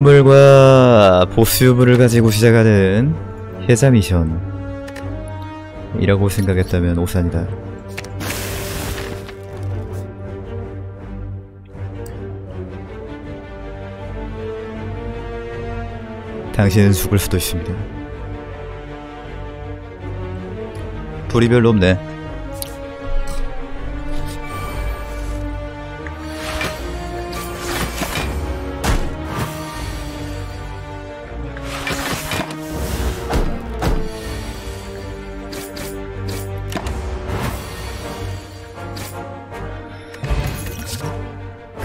물과 보스 유물을 가지고 시작하는 해자 미션. 이라고 생각했다면 오산이다. 당신은 죽을 수도 있습니다. 불이 별로 없네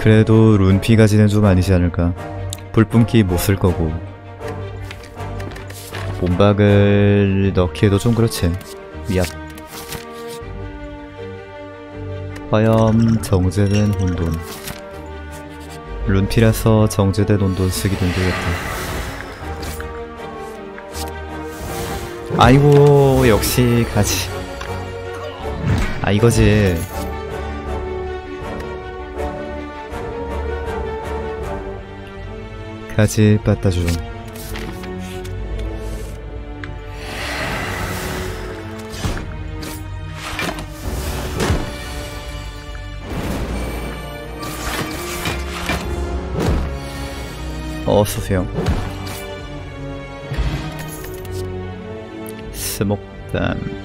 그래도 룬피 가지는 좀 아니지 않을까. 불뿜기 못 쓸 거고. 몸박을 넣기에도 좀 그렇지. 미안. 화염 정제된 혼돈. 룬피라서 정제된 혼돈 쓰기도 힘들겠다. 아이고 역시 가지. 아 이거지 가지 빠따줘 어서오세요. 스목담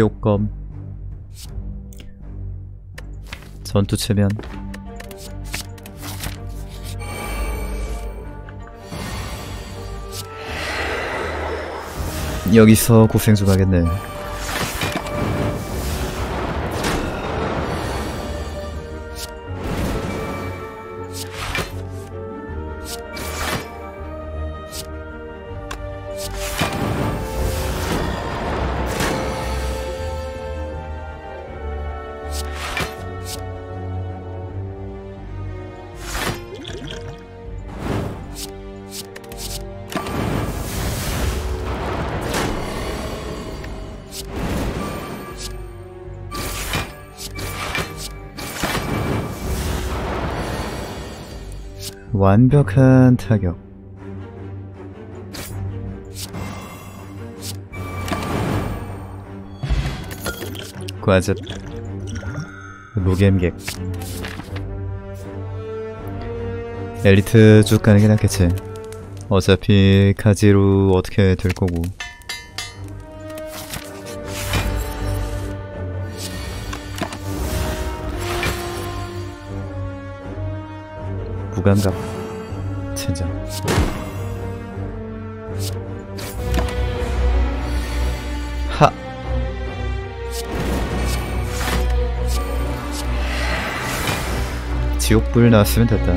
지옥검. 전투 체면. 여기서 고생 좀 하겠네 완벽한 타격. 과즙. 노겜객. 엘리트 쭉 가는 게 낫겠지. 어차피 카지로 어떻게 될 거고 무감각. 젠장 하. 지옥불 나왔으면 됐다.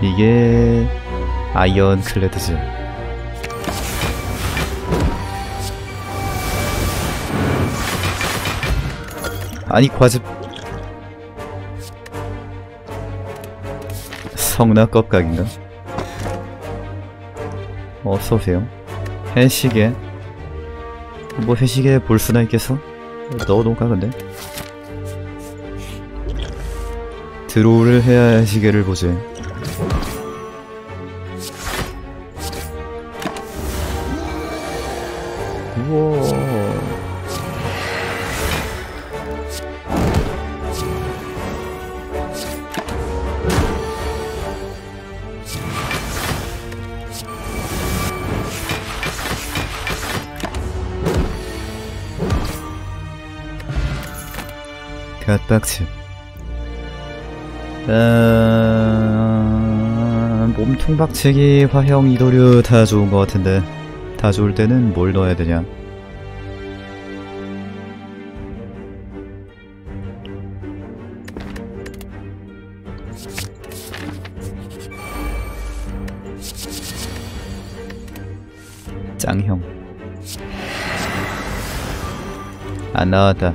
이게 아이언 클레드즈 아니 과즙 성나 껍각인가? 어서오세요 회식에 뭐 회식에 볼 수나 있겠어? 넣어놓을까 근데? 드로우를 해야 시계를 보지 생각집. 음... 아, 몸통 박치기, 화형, 이도류 다 좋은 것 같은데 다 좋을 때는 뭘 넣어야 되냐? 짱형 안 나왔다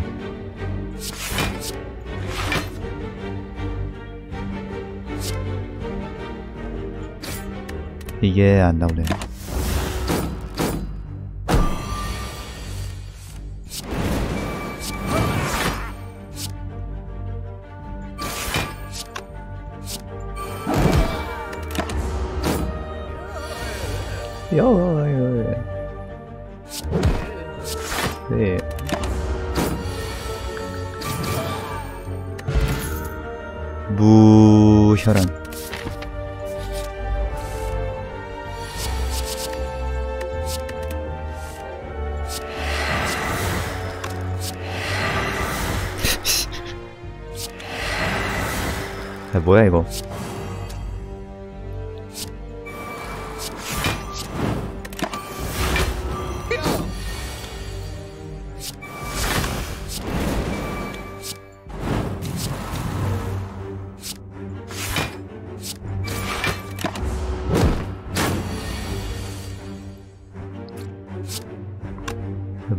이게 안 나오네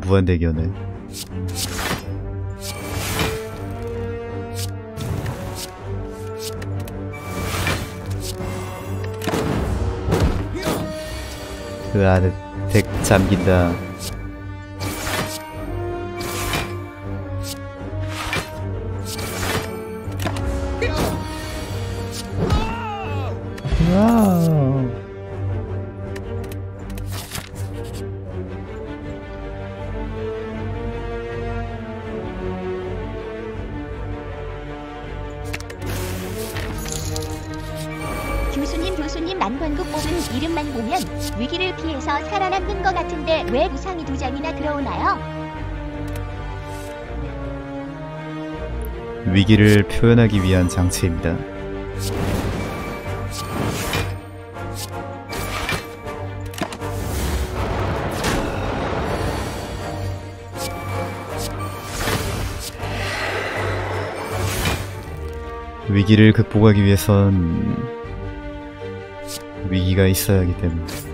무한대기어네. 그 안에 덱 잠긴다. 위기를 표현하기 위한 장치입니다. 위기를 극복하기 위해선 위기가 있어야 하기 때문에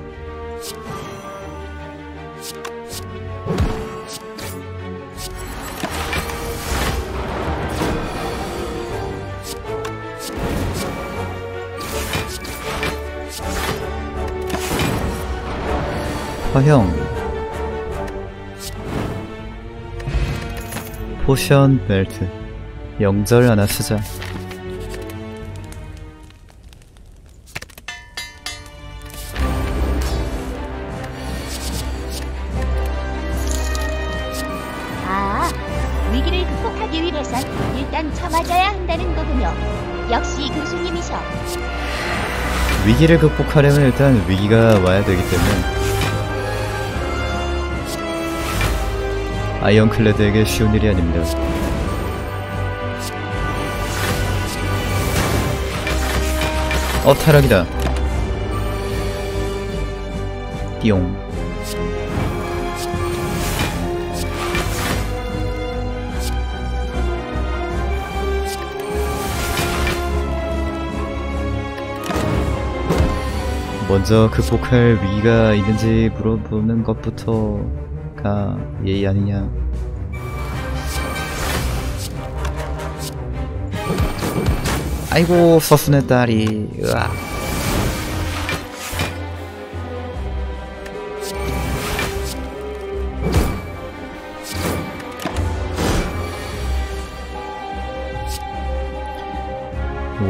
허형 포션 벨트 영절 하나 쓰자 아, 위기를 극복하기 위해선 일단 쳐맞아야 한다는 거군요. 역시 교수님이셔. 위기를 극복하려면 일단 위기가 와야 되기 때문에 아이언클레드에게 쉬운 일이 아닙니다. 어 타락이다. 띠용. 먼저 극복할 위기가 있는지 물어보는 것부터 가 예의 아니냐. 아이고 서순의 딸이 으아.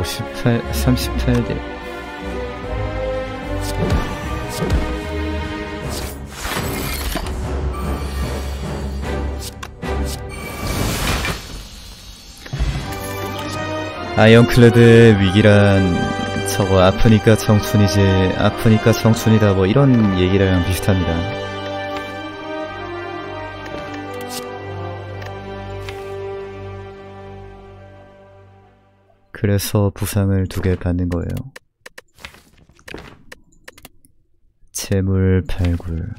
오십팔 삼십팔 대 아이언클레드의 위기란 저거 아프니까 청춘이지 아프니까 청춘이다 뭐 이런 얘기랑 비슷합니다. 그래서 부상을 두 개 받는 거예요. 재물 발굴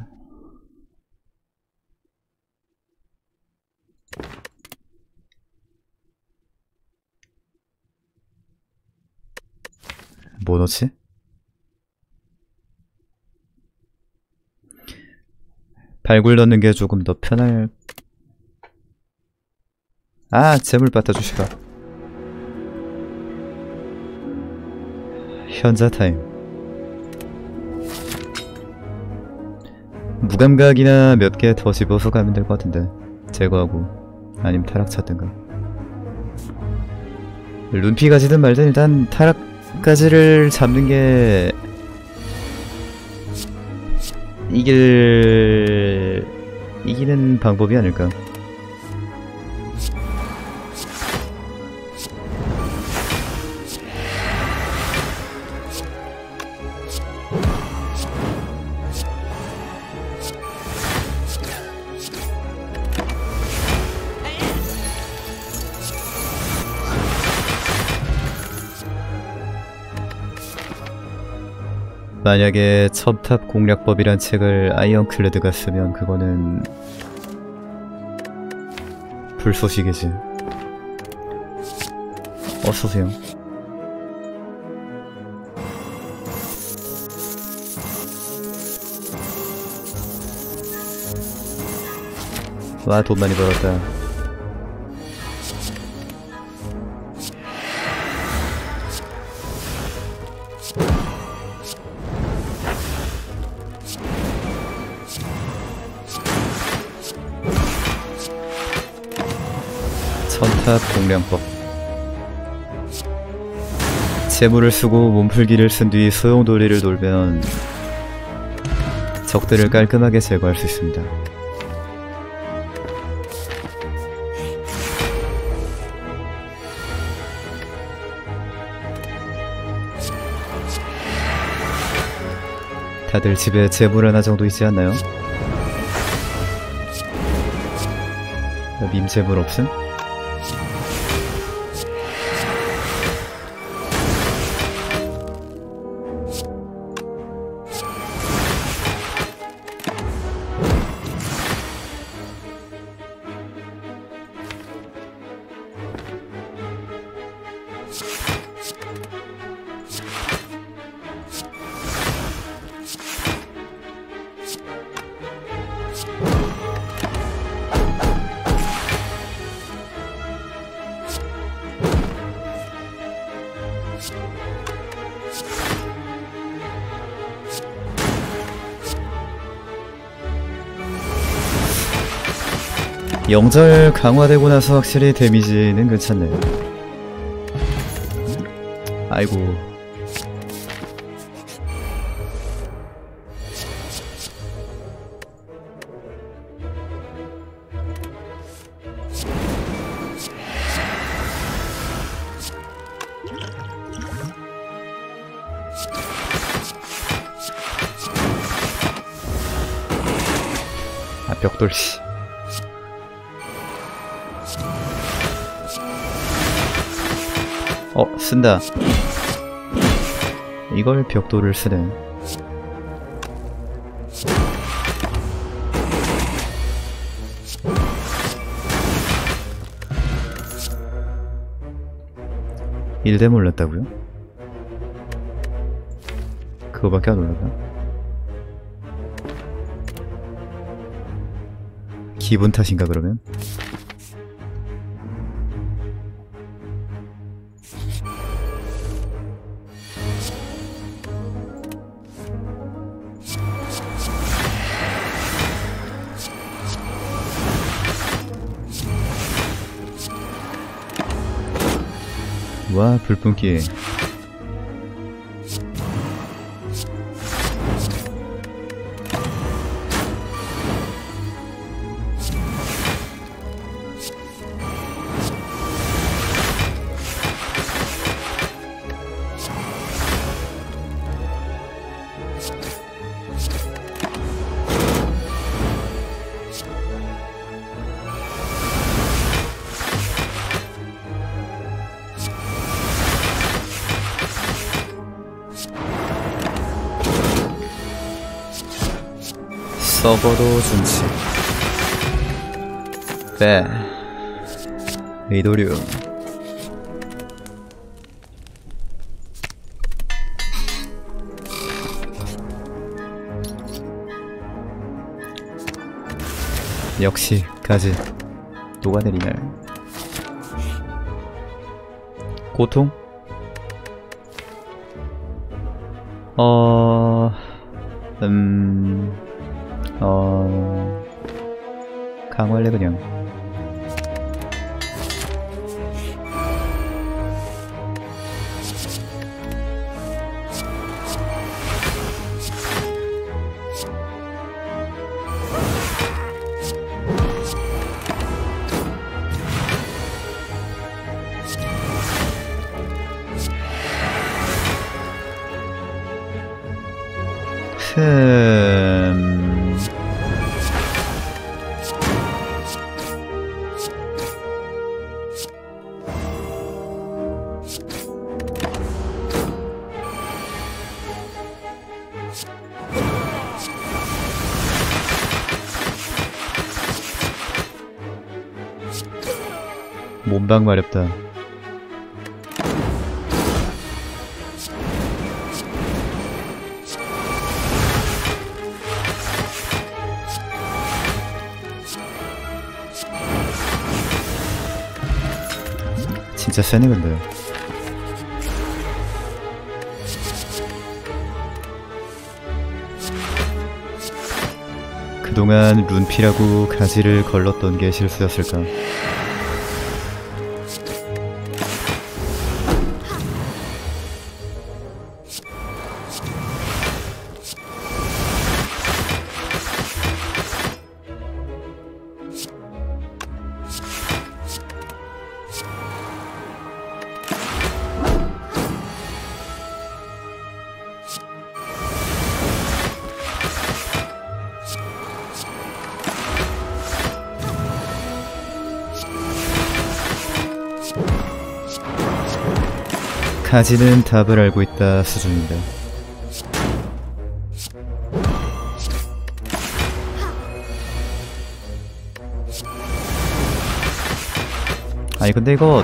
뭐 넣지? 발굴 넣는 게 조금 더 편할 아 재물 받아 주시라. 현자 타임. 무감각이나 몇 개 더 집어서 가면 될 것 같은데 제거하고 아니면 타락 찾든가. 룬피 가지든 말든 일단 타락 가지를 잡는 게 이길 이기는 방법이 아닐까 만약에 첩탑 공략법이란 책을 아이언클레드가 쓰면 그거는 불소식이지. 어서오세요. 와, 돈 많이 벌었다. 공략법 재물을 쓰고 몸풀기를 쓴 뒤 소용돌이를 돌면 적들을 깔끔하게 제거할 수 있습니다. 다들 집에 재물 하나 정도 있지 않나요? 밈 재물 없음? 영절 강화되고 나서 확실히 데미지는 괜찮네요. 아이고. 쓴다. 이걸 벽돌을 쓰네. 일대 몰랐다고요? 그거밖에 안 올라가? 기분 탓인가 그러면? 와 불뿜기 서버로 준치 네. 의도류. 역시 가지 녹아내리날. 고통? 어... 음... 어... 강화할래 그냥 몸방 마렵다. 진짜 세네 근데. 그동안 룬피라고 가지를 걸렀던 게 실수였을까? 가지는 답을 알고 있다 수준이다. 아니 근데 이거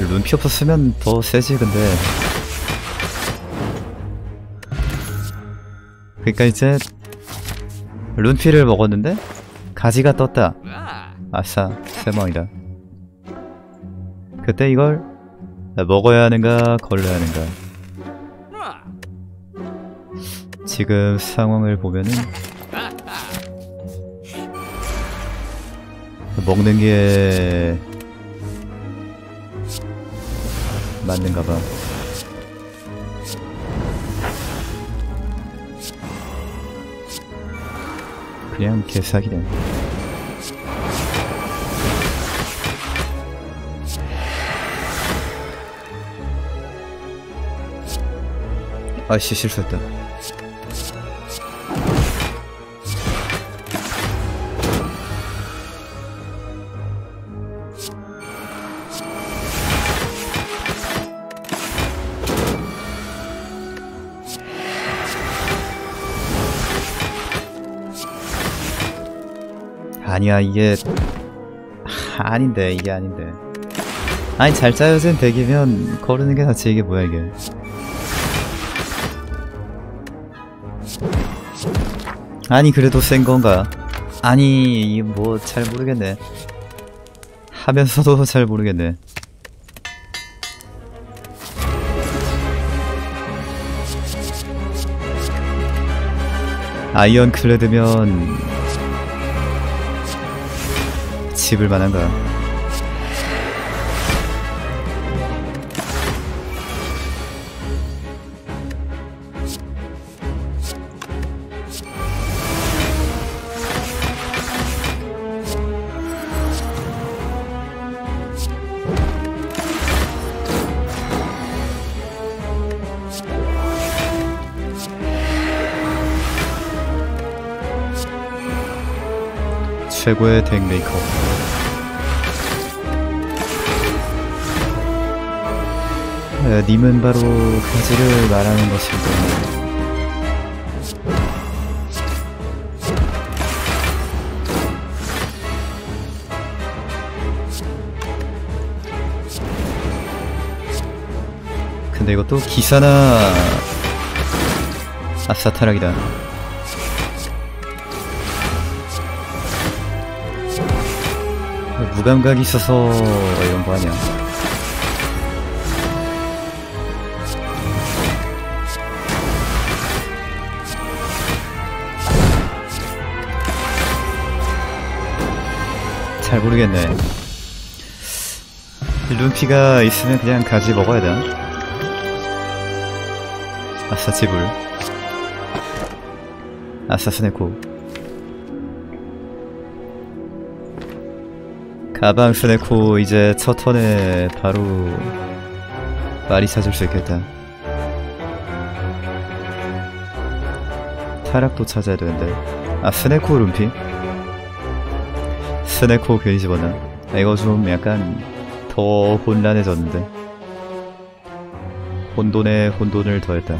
룬피 없었으면 더 세지 근데. 그니까 이제 룬피를 먹었는데 가지가 떴다. 아싸 세망이다 그때 이걸 먹어야 하는가 걸러야 하는가. 지금 상황을 보면은 먹는 게 맞는가 봐. 그냥 개사기네 아씨 실수했다. 아니야 이게 아닌데 이게 아닌데. 아니 잘 짜여진 덱이면 거르는 게 낫지 이게 뭐야 이게 아니 그래도 센 건가? 아니 뭐 잘 모르겠네. 하면서도 잘 모르겠네. 아이언 클레드면 집을 만한가? 최고의 덱 메이커. 에, 님은 바로 가지를 말하는 것인데. 근데 이것도 기사나 아싸 타락이다. 무감각이 있어서 이런 거 아니야. 잘 모르겠네. 룸피가 있으면 그냥 가지 먹어야 되나? 아싸 지불. 아싸 스네코. 가방 스네코 이제 첫 턴에 바로 말이 찾을 수 있겠다. 타락도 찾아야 되는데. 아 스네코 룸피? 스네코 괜히 집었나? 아, 이거 좀 약간 더 혼란해졌는데. 혼돈에 혼돈을 더했다.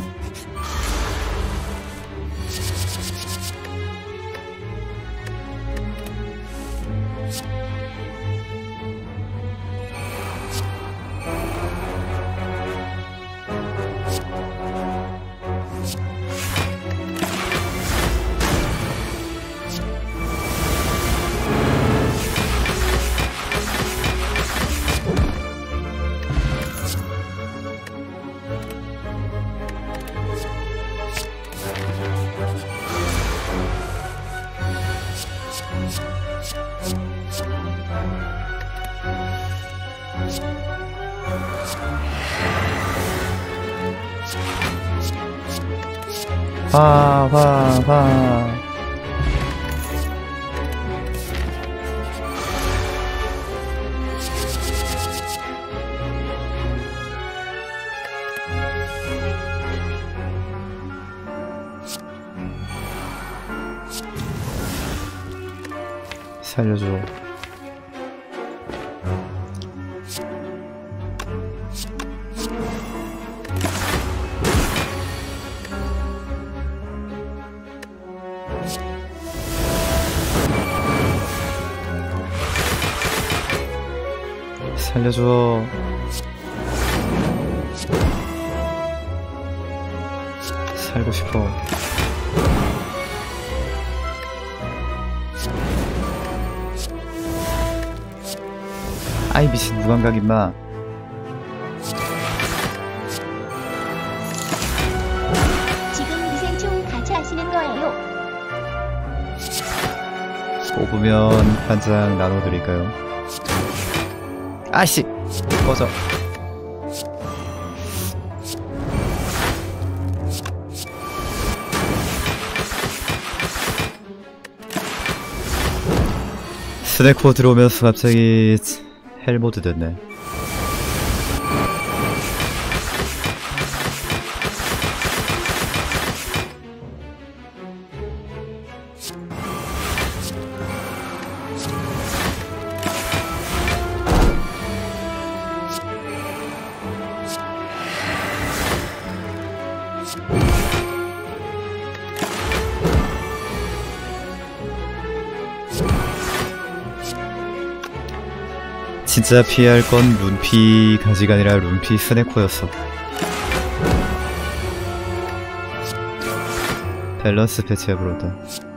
살려줘. 살고 싶어. 아이 미친 무감각 임마. 지금 기생충 같이 하시는 거예요. 뽑으면 한 장 나눠드릴까요? 아씨 꺼져. 스네코 들어오면서 갑자기 헬모드 됐네. 진짜 피해야 할 건 룬피 가지가 아니라 룬피 스네코였어. 밸런스 패치해버렸다.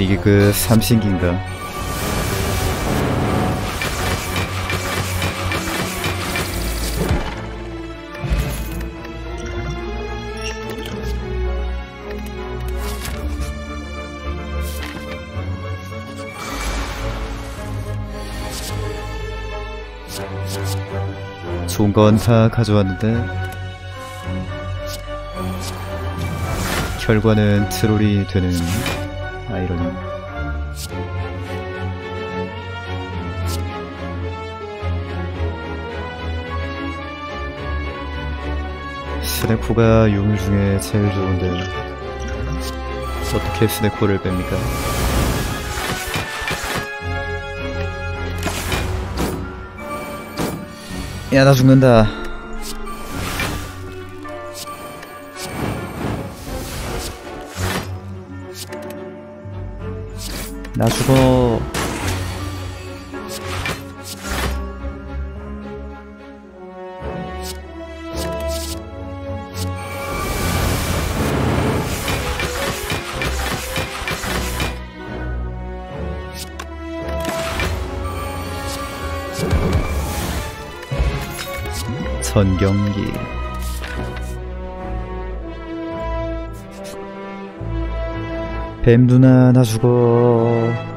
이게 그 삼신기인가? 좋은 건 다 가져왔는데 결과는 트롤이 되는 아이러니. 스네코가 유물 중에 제일 좋은데 어떻게 스네코를 뺍니까? 야 나 죽는다 나 죽어. 전경기 뱀 누나 나 죽어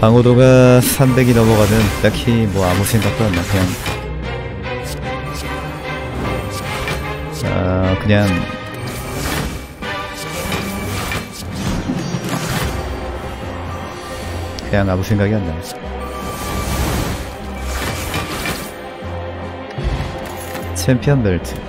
방어도가 300이 넘어가면 딱히 뭐 아무 생각도 안 나. 그냥 아 그냥 그냥 아무 생각이 안 나. 챔피언 벨트.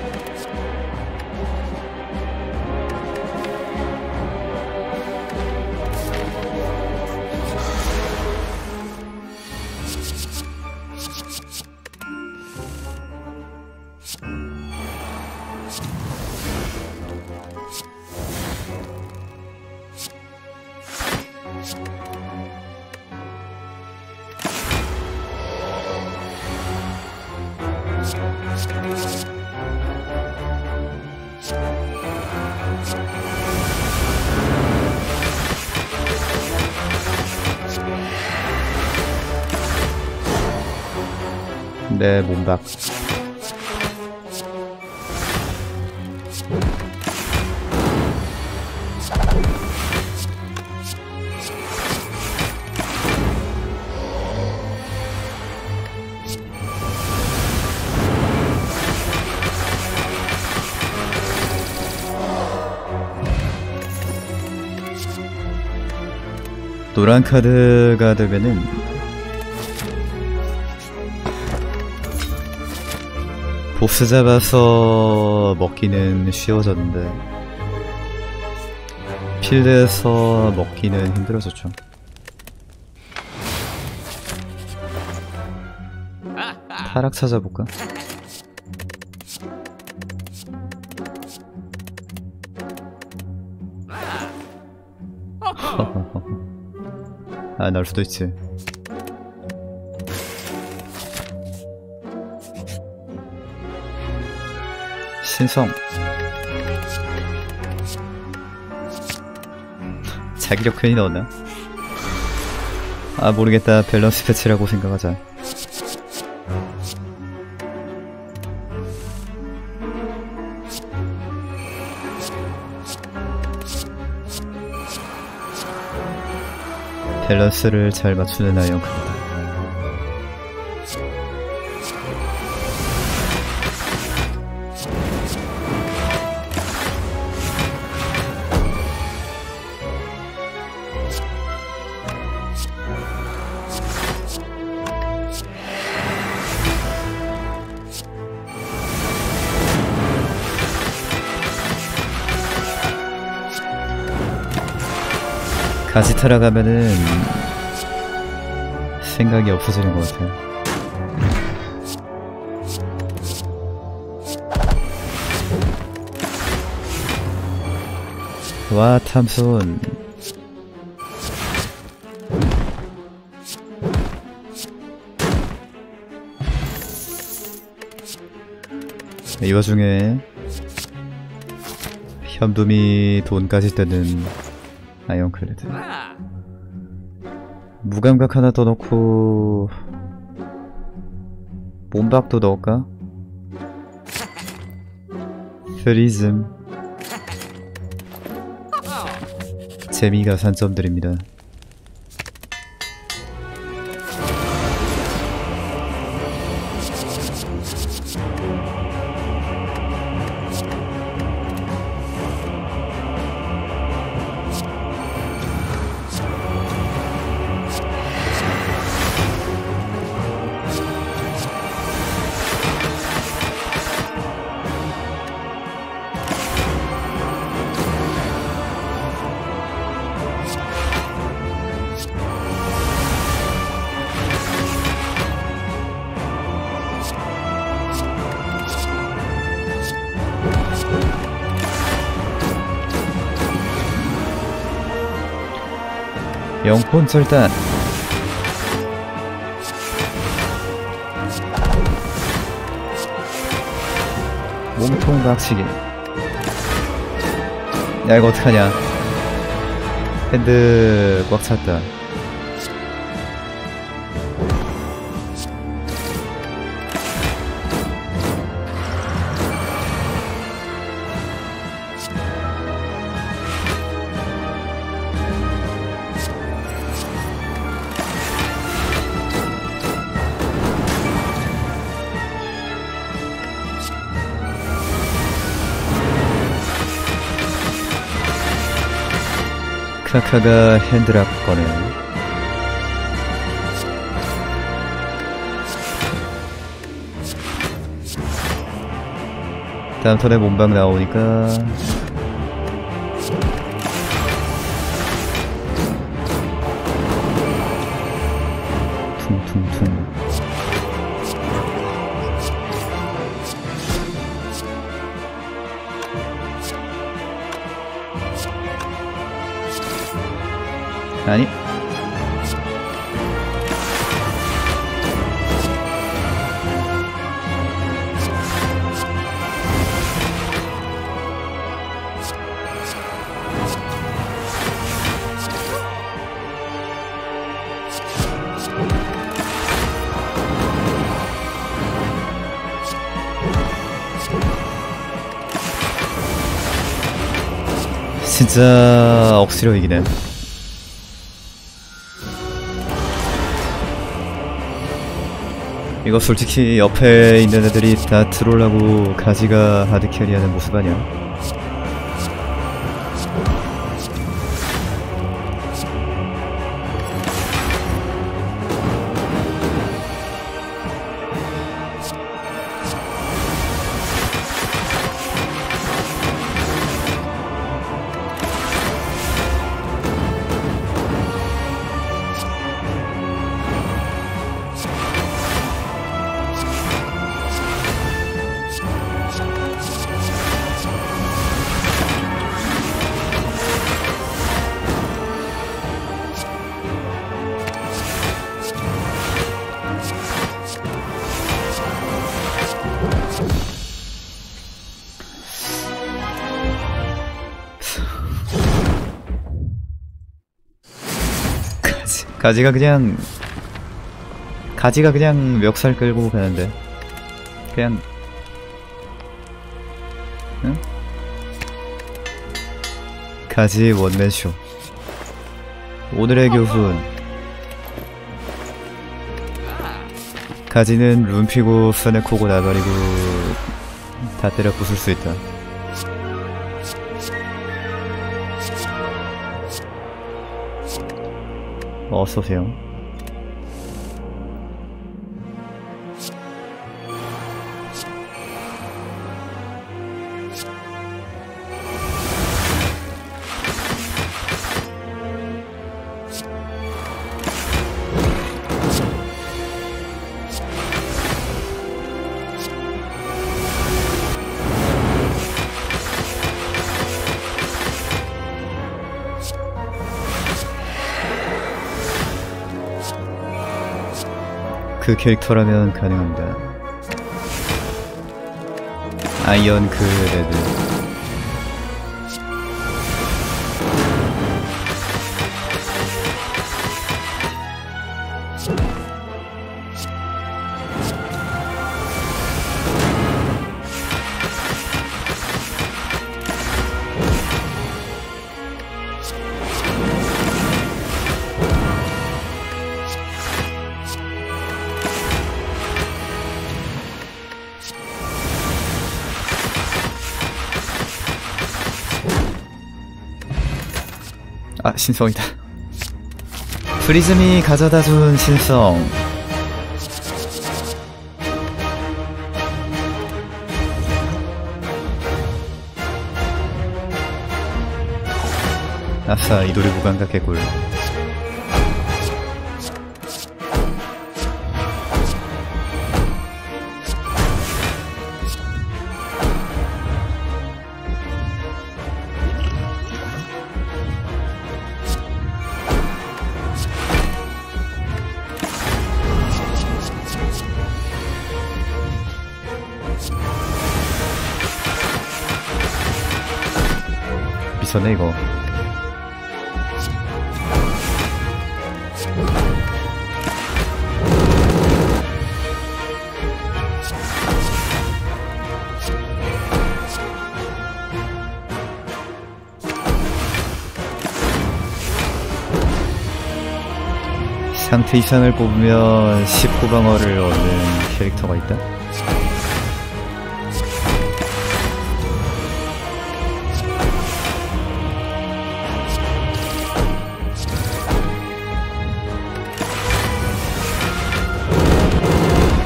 노란 카드가 되면은 보스 잡아서 먹기는 쉬워졌는데 필드에서 먹기는 힘들어졌죠. 타락 찾아볼까? 아, 날 수도 있지. 신성. 자기력 괜히 넣었나? 아, 모르겠다. 밸런스 패치라고 생각하자. 밸런스를 잘 맞추는 아이언 크다. 다시 타러가면은 생각이 없어지는 것 같아요. 와 탐손 이 와중에 현두미 돈까지 뜨는 아이언클레드. 무감각 하나 더 넣고 몸박도 넣을까? 프리즘. 재미가 산점들입니다 영폰 절단. 몸통 박치기. 야 이거 어떡하냐? 핸드 꽉 찼다 크라카가 핸드락 꺼내 다음 턴에 몸방 나오니까 억지로 이기네 이거 솔직히 옆에 있는 애들이 다 트롤하고 가지가 하드캐리하는 모습 아니야? 가지, 가지가 그냥 가지가 그냥 멱살 끌고 가는데. 그냥 응? 가지 원맨쇼. 오늘의 교훈. 가지는 룬 피고 스네코고 나발이고 다 때려 부술 수 있다 어서 오세요 그 캐릭터라면 가능합니다. 아이언 그 레드. 신성이다. 프리즘이 가져다준 신성. 아싸 이 노래 무감각 개꿀. 상태 이상을 뽑으면 19방어를 얻는 캐릭터가 있다?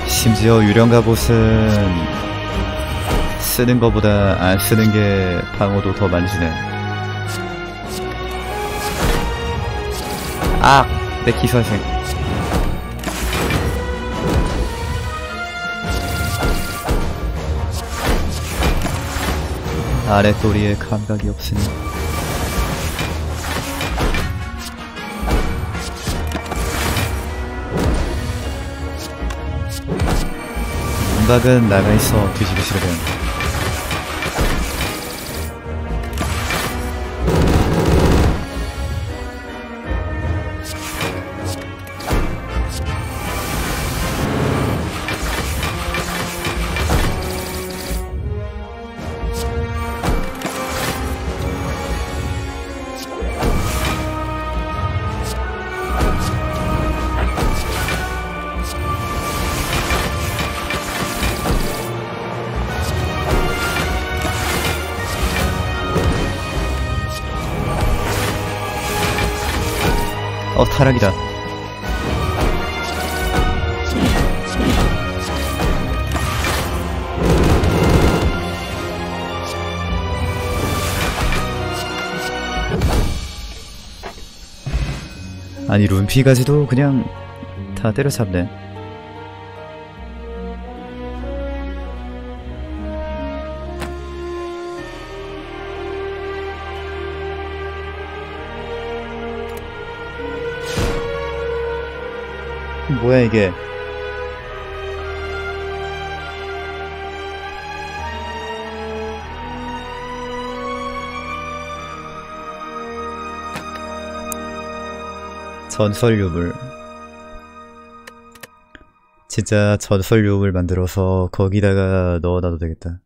심지어 유령 갑옷은 쓰는 것보다 안 쓰는 게 방어도 더 많이 주네. 아! 내 기사생. 아랫도리에 감각이 없으니. 감각은 나가 있어 뒤지기 싫으면. 타락이다. 아니 룬피까지도 그냥 다 때려잡네. 뭐야 이게? 전설 유물. 진짜 전설 유물 만들어서 거기다가 넣어놔도 되겠다.